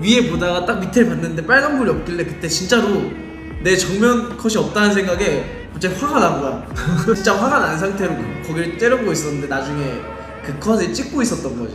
위에 보다가 딱 밑에 봤는데 빨간 불이 없길래 그때 진짜로 내 정면 컷이 없다는 생각에 갑자기 화가 난 거야. 진짜 화가 난 상태로 거기를 째려보고 있었는데 나중에 그 컷을 찍고 있었던 거지.